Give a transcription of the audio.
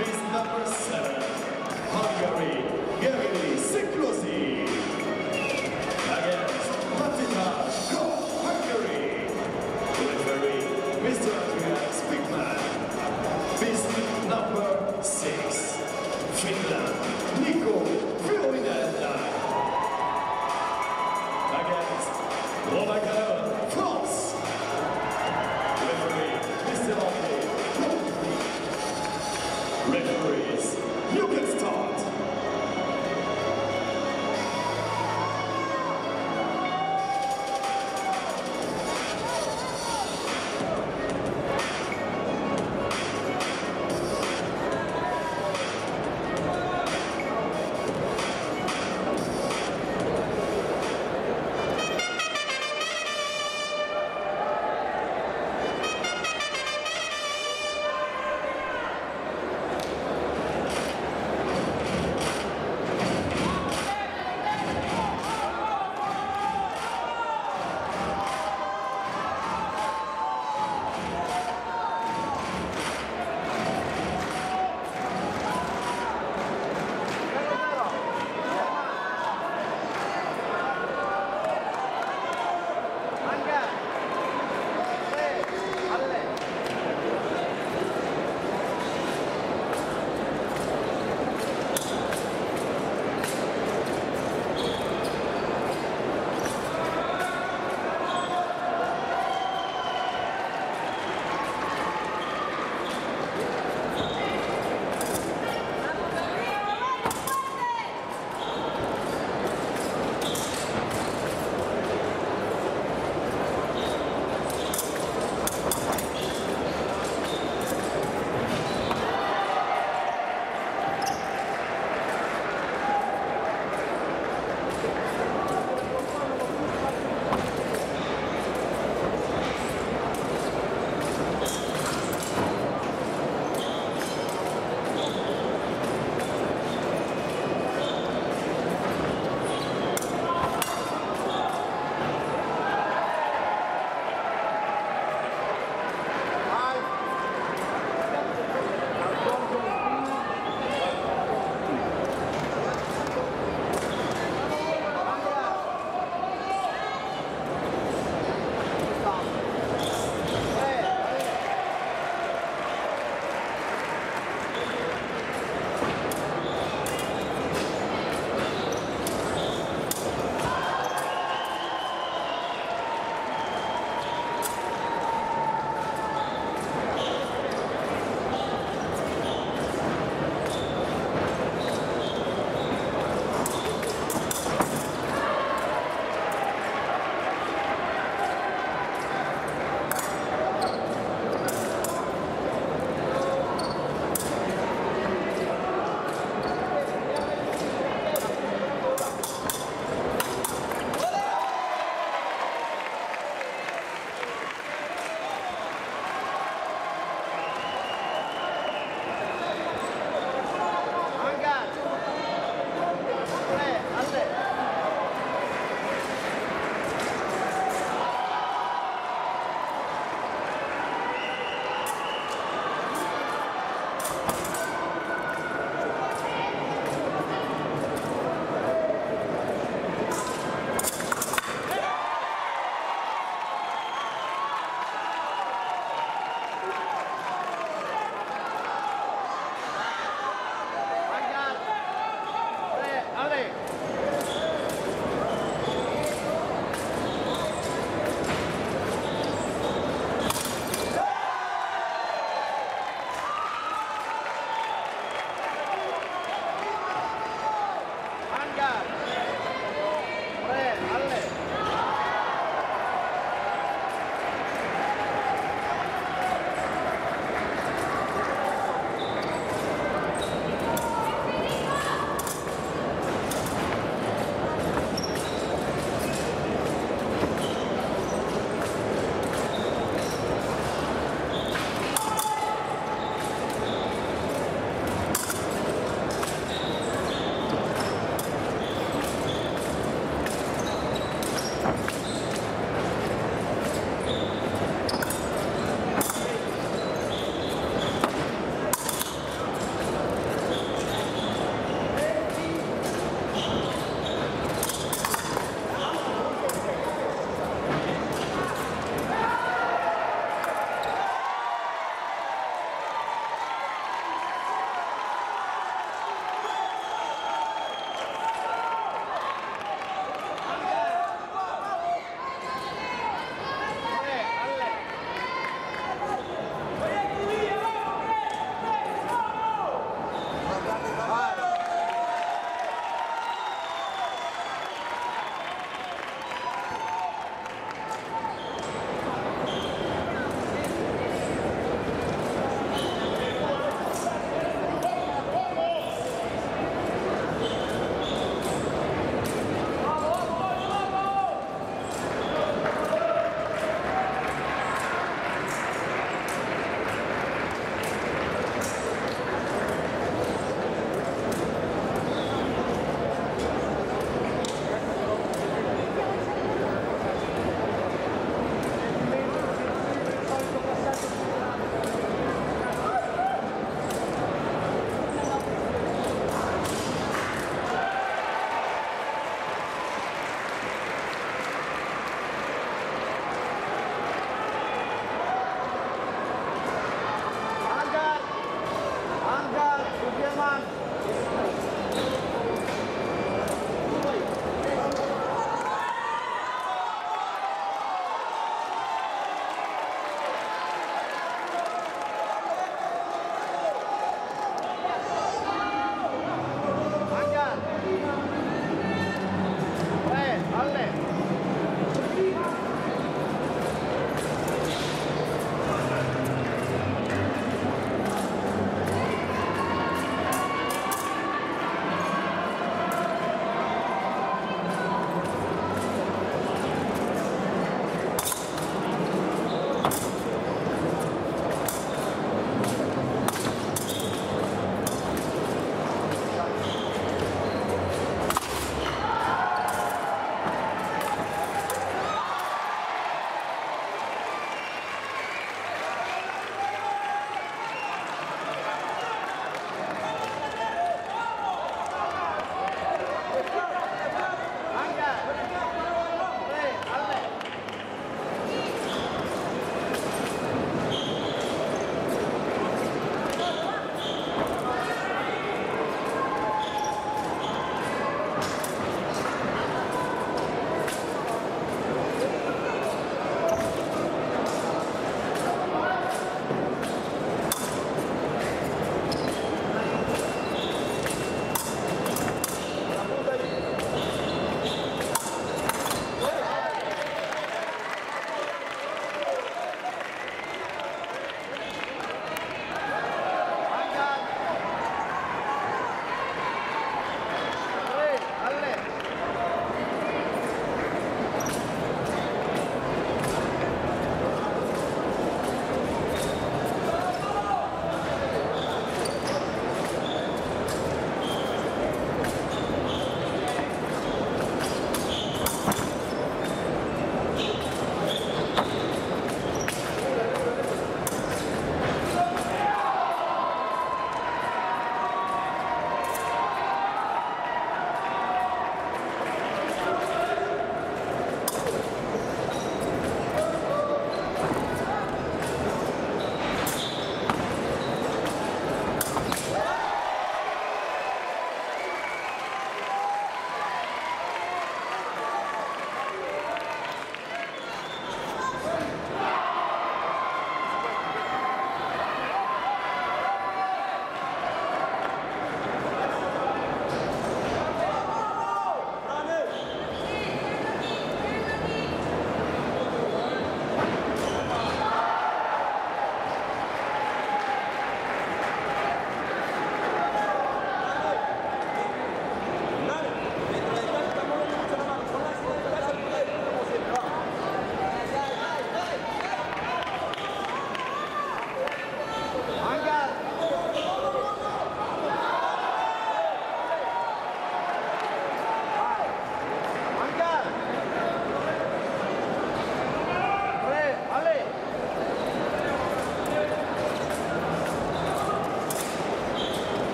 is number seven, Hungary, Gergely Siklosi. Against Matita, Go Hungary. Referee, Mr.